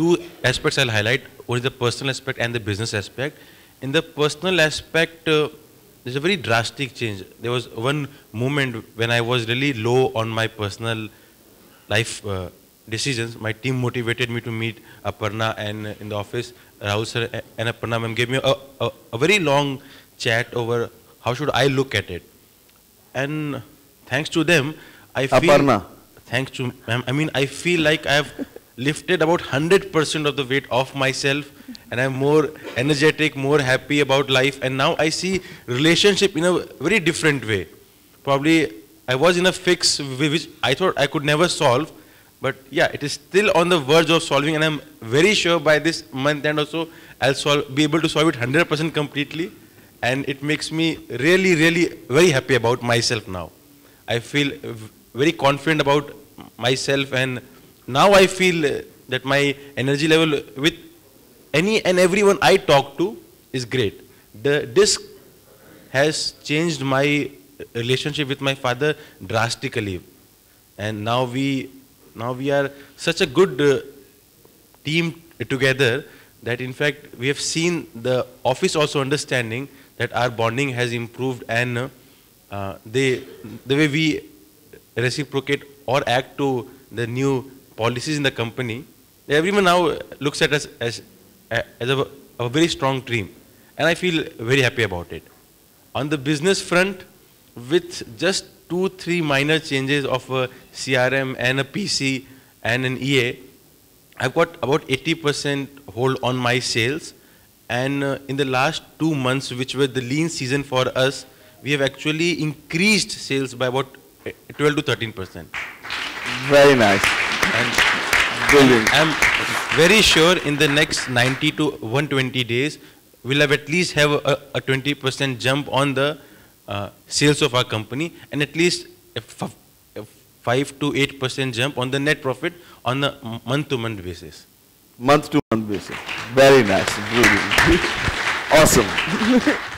two aspects I'll highlight. One is the personal aspect and the business aspect. In the personal aspect, uh, there's a very drastic change. There was one moment when I was really low on my personal life uh, decisions. My team motivated me to meet Aparna and uh, in the office, Rahul sir and Aparna ma'am gave me a, a, a very long chat over how should I look at it. And thanks to them, I feel... Aparna. Thanks to ma'am, I mean, I feel like I have lifted about 100% of the weight off myself and I'm more energetic, more happy about life. And now I see relationship in a very different way. Probably I was in a fix which I thought I could never solve. But yeah, it is still on the verge of solving and I'm very sure by this month and also I'll solve, be able to solve it 100% completely. And it makes me really, really very happy about myself now. I feel very confident about myself and now I feel uh, that my energy level with any and everyone I talk to is great. The disc has changed my relationship with my father drastically. And now we, now we are such a good uh, team together that in fact we have seen the office also understanding that our bonding has improved and uh, uh, they, the way we reciprocate or act to the new policies in the company, everyone now looks at us as, as a, a very strong team. And I feel very happy about it. On the business front, with just two, three minor changes of a CRM and a PC and an EA, I've got about 80% hold on my sales. And uh, in the last two months, which were the lean season for us, we have actually increased sales by about 12 to 13%. Very nice. And Brilliant. I'm very sure in the next 90 to 120 days, we'll have at least have a, 20% jump on the uh, sales of our company and at least a 5 to 8% jump on the net profit on a month-to-month -month basis. Month-to-month -month basis. Very nice. Brilliant. awesome.